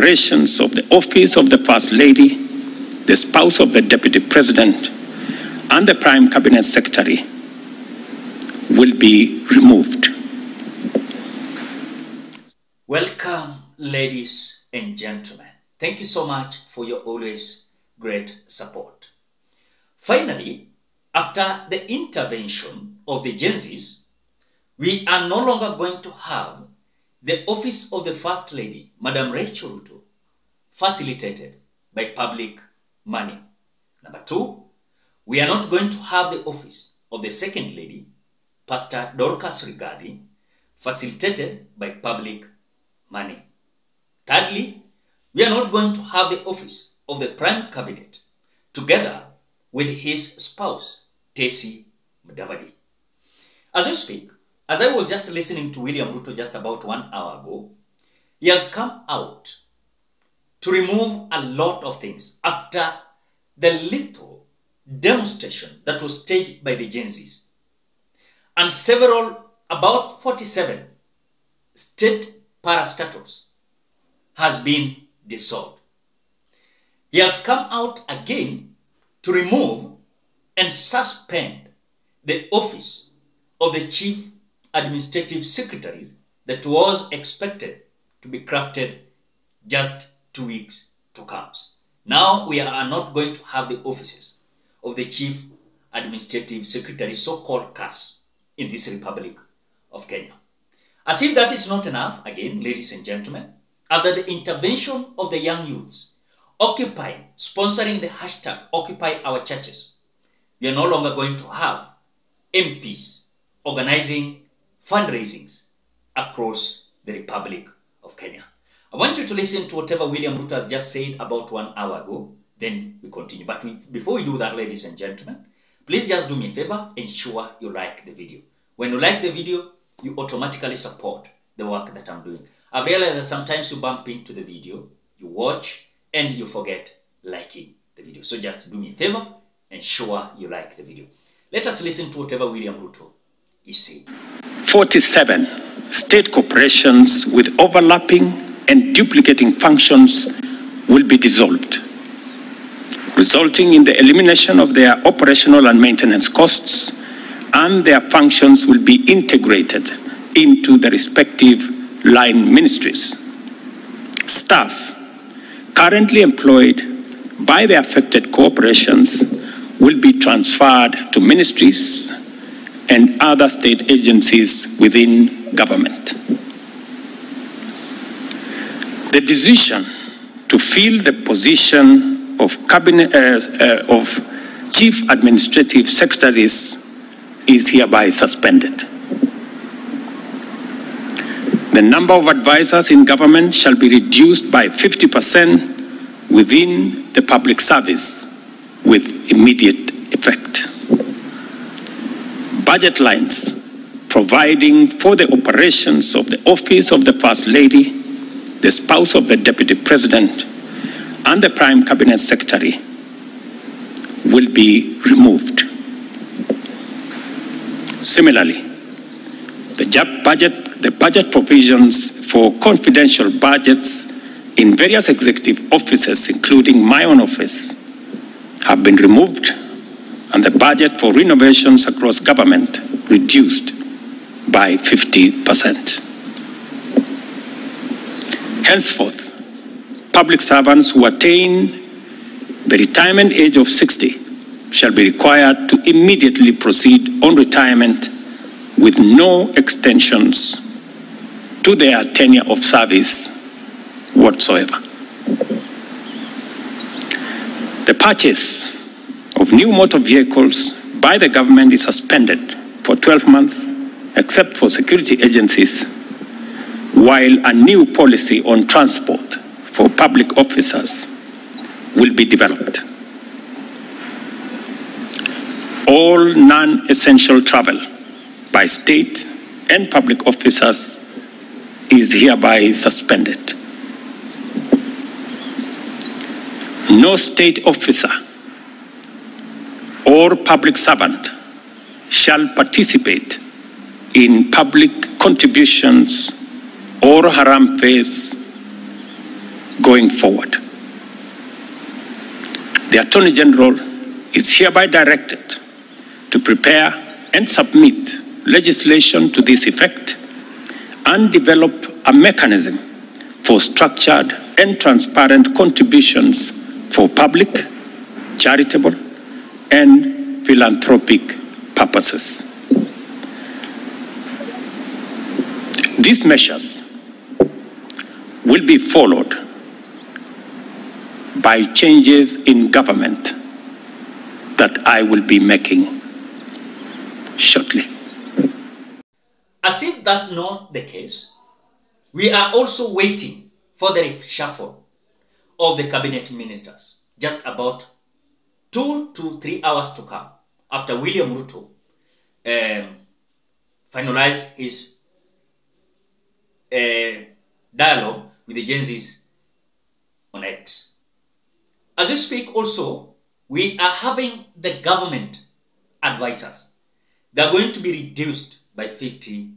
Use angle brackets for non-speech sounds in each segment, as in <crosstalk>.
of the office of the First Lady, the spouse of the Deputy President, and the Prime Cabinet Secretary will be removed. Welcome, ladies and gentlemen. Thank you so much for your always great support. Finally, after the intervention of the Gen Zs, we are no longer going to have the office of the First Lady, Madam Rachel Ruto, facilitated by public money. Number two, we are not going to have the office of the Second Lady, Pastor Dorcas Rigathi, facilitated by public money. Thirdly, we are not going to have the office of the Prime Cabinet together with his spouse, Tessie Mudavadi. As I speak, as I was just listening to William Ruto just about one hour ago, he has come out to remove a lot of things after the little demonstration that was staged by the Gen Zs. And several, about 47 state parastatals has been dissolved. He has come out again to remove and suspend the office of the chief administrative secretaries that was expected to be crafted just two weeks to come. Now we are not going to have the offices of the chief administrative secretary, so-called CAS, in this Republic of Kenya. As if that is not enough, again, ladies and gentlemen, after the intervention of the young youths, occupying, sponsoring the hashtag Occupy Our Churches, we are no longer going to have MPs organizing fundraisings across the Republic of Kenya. I want you to listen to whatever William Ruto has just said about one hour ago, then we continue. But we, before we do that, ladies and gentlemen, please just do me a favor, ensure you like the video. When you like the video, you automatically support the work that I'm doing. I realize that sometimes you bump into the video, you watch, and you forget liking the video. So just do me a favor, ensure you like the video. Let us listen to whatever William Ruto is saying. 47 state corporations with overlapping and duplicating functions will be dissolved, resulting in the elimination of their operational and maintenance costs, and their functions will be integrated into the respective line ministries. Staff currently employed by the affected corporations will be transferred to ministries and other state agencies within government. The decision to fill the position of cabinet uh, uh, of chief administrative secretaries is hereby suspended. The number of advisors in government shall be reduced by 50% within the public service with immediate effect. Budget lines providing for the operations of the office of the First Lady, the spouse of the Deputy President, and the Prime Cabinet Secretary will be removed. Similarly, the budget, the budget provisions for confidential budgets in various executive offices, including my own office, have been removed, and the budget for renovations across government reduced by 50%. Henceforth, public servants who attain the retirement age of 60 shall be required to immediately proceed on retirement with no extensions to their tenure of service whatsoever. The purchase new motor vehicles by the government is suspended for 12 months, except for security agencies, while a new policy on transport for public officers will be developed. All non essential travel by state and public officers is hereby suspended. No state officer or public servant shall participate in public contributions or harambees going forward. The Attorney General is hereby directed to prepare and submit legislation to this effect and develop a mechanism for structured and transparent contributions for public, charitable, and philanthropic purposes. These measures will be followed by changes in government that I will be making shortly. As if that not the case, we are also waiting for the reshuffle of the cabinet ministers just about two to three hours to come after William Ruto um, finalized his uh, dialogue with the Gen Zs on X. As we speak, also, we are having the government advisors. They are going to be reduced by 50%.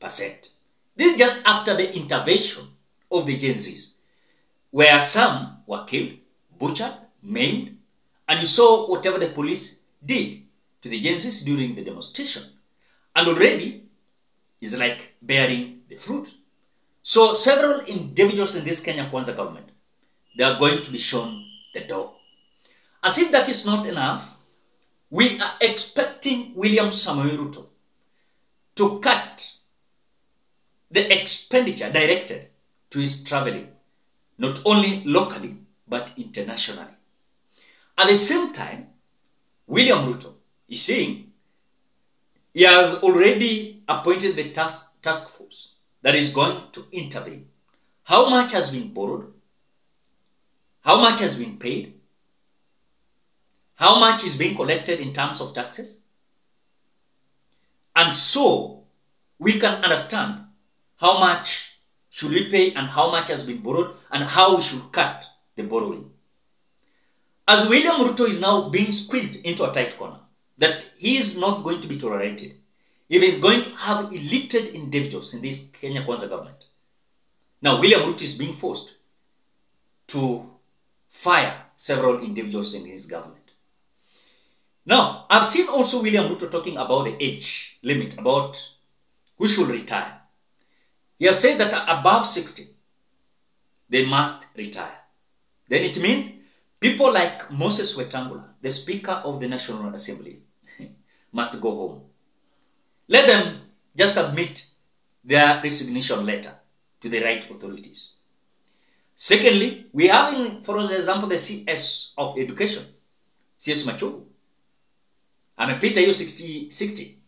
This is just after the intervention of the Gen Zs, where some were killed, butchered, maimed, and you saw whatever the police did to the Gen Zs during the demonstration. And already is like bearing the fruit. So several individuals in this Kenya Kwanza government, they are going to be shown the door. As if that is not enough, we are expecting William Samoei Ruto to cut the expenditure directed to his traveling, not only locally, but internationally. At the same time, William Ruto is saying he has already appointed the task, task force that is going to intervene. How much has been borrowed? How much has been paid? How much is being collected in terms of taxes? And so we can understand how much should we pay and how much has been borrowed and how we should cut the borrowing. As William Ruto is now being squeezed into a tight corner, that he is not going to be tolerated if he's going to have elected individuals in this Kenya Kwanza government. Now, William Ruto is being forced to fire several individuals in his government. Now, I've seen also William Ruto talking about the age limit, about who should retire. He has said that above 60, they must retire. Then it means people like Moses Wetangula, the Speaker of the National Assembly, <laughs> must go home. Let them just submit their resignation letter to the right authorities. Secondly, we have, in, for example, the CS of Education, CS Machogu. Amepita hiyo 60, 60.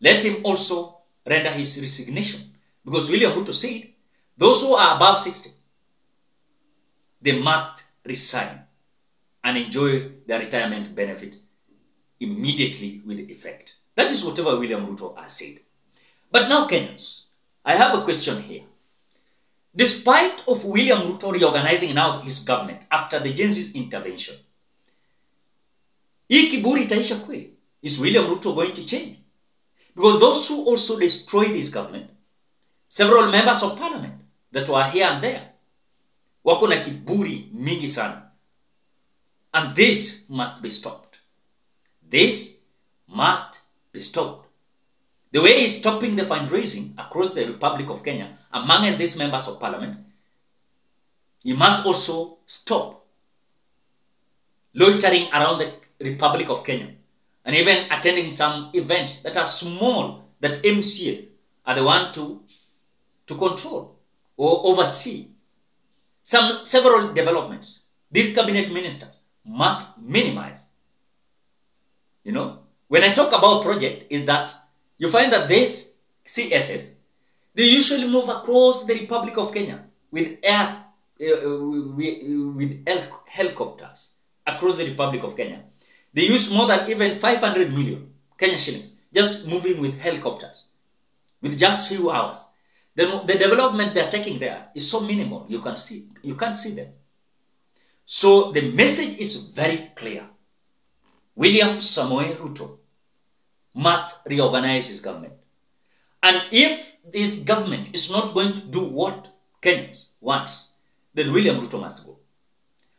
Let him also render his resignation. Because William Ruto said, those who are above 60, they must resign and enjoy their retirement benefit immediately with effect. That is whatever William Ruto has said. But now, Kenyans, I have a question here. Despite of William Ruto reorganizing now his government after the Gen Z's intervention? Is William Ruto going to change? Because those who also destroyed his government, several members of parliament that were here and there, wako na kiburi mingi sana. And this must be stopped. This must be stopped. The way he's stopping the fundraising across the Republic of Kenya among these members of parliament, he must also stop loitering around the Republic of Kenya and even attending some events that are small that MCAs are the one to, to control or oversee. Some several developments these cabinet ministers must minimize. You know, when I talk about project, is that you find that these CSS they usually move across the Republic of Kenya with air uh, with, with hel- helicopters across the Republic of Kenya. They use more than even 500 million Kenya shillings just moving with helicopters with just few hours. Then the development they're taking there is so minimal you can see you can't see them. So the message is very clear. William Samoei Ruto must reorganize his government. And if this government is not going to do what Kenyans wants, then William Ruto must go.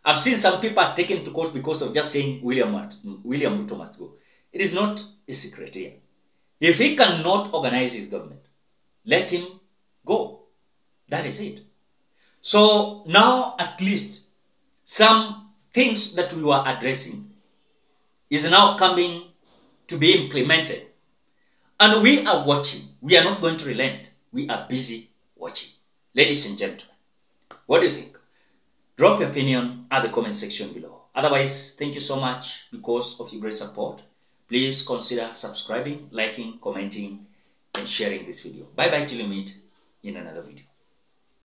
I've seen some people are taken to court because of just saying William, William Ruto must go. It is not a secret here. If he cannot organize his government, let him go. That is it. So now at least some things that we were addressing is now coming to be implemented. And we are watching. We are not going to relent. We are busy watching. Ladies and gentlemen, what do you think? Drop your opinion at the comment section below. Otherwise, thank you so much because of your great support. Please consider subscribing, liking, commenting, and sharing this video. Bye bye till you meet in another video.